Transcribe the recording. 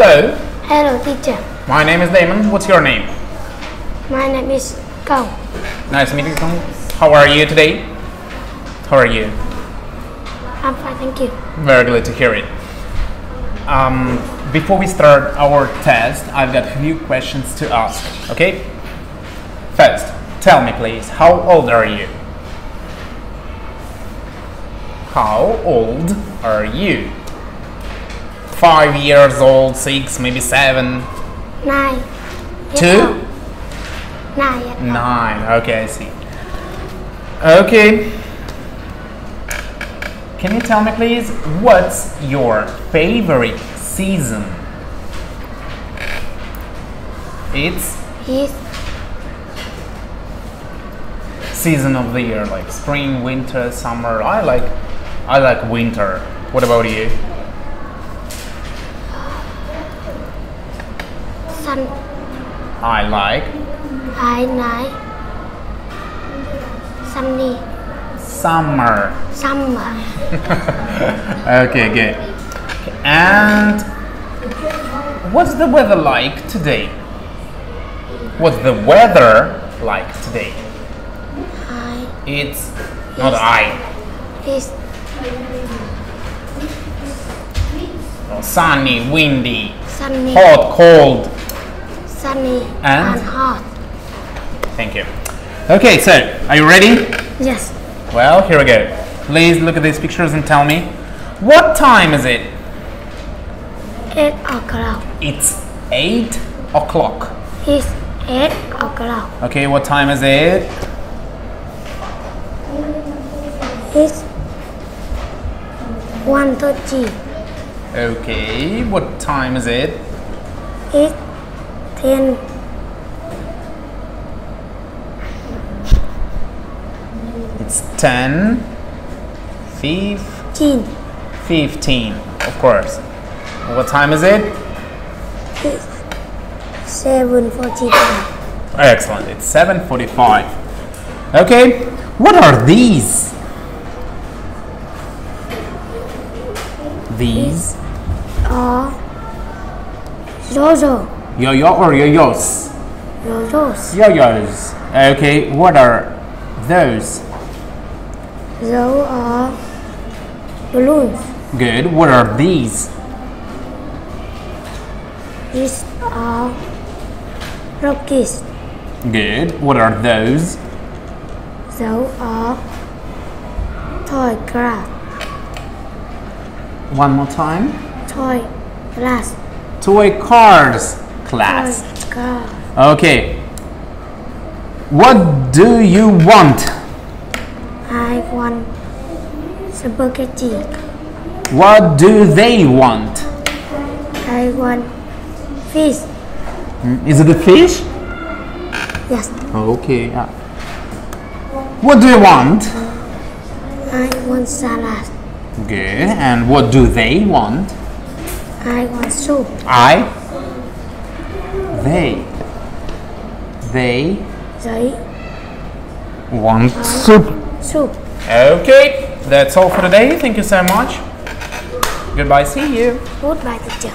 Hello, Hello, teacher. my name is Damon. What's your name? My name is Cao. Nice meeting you. How are you today? How are you? I'm fine, thank you. Very glad to hear it. Um, before we start our test, I've got a few questions to ask. Okay? First, tell me please, how old are you? How old are you? Five years old, six, maybe seven, Nine. Two, Nine. Nine. Okay, I see. Okay. Can you tell me please, what's your favorite season? It's It's season of the year, like spring, winter, summer. I like, I like winter. What about you? Sun. I like I nine. Sunny. summer. Summer. Okay, good. And what's the weather like today? What's the weather like today? I. It's not I. His Oh, sunny, windy, sunny. hot, cold. Sunny. And? and hot. Thank you. Okay, so are you ready? Yes. Well, here we go. Please look at these pictures and tell me what time is it? Eight o'clock. It's eight o'clock. It's eight o'clock. Okay, what time is it? It's one thirty. Okay, what time is it? It's ten. It's 10, Fifteen. 15, of course. What time is it? Seven forty-five. Excellent, it's 7.45. Okay, what are these? These? are Jojo. Yo-yo or yo-yos? Jojo's. Yo-yos. Okay, what are those? Those are balloons. Good, what are these? These are rockets. Good, what are those? Those are toy glass. One more time. Toy glass. Toy cars class. Oh Toy. Okay. What do you want? I want spaghetti. What do they want? I want fish. Mm, is it a fish? Yes. Okay. What do you want? I want salad. Good. And what do they want? I want soup. I. They. They They want soup. soup. Okay. That's all for today. Thank you so much. Goodbye. See you. Goodbye, teacher.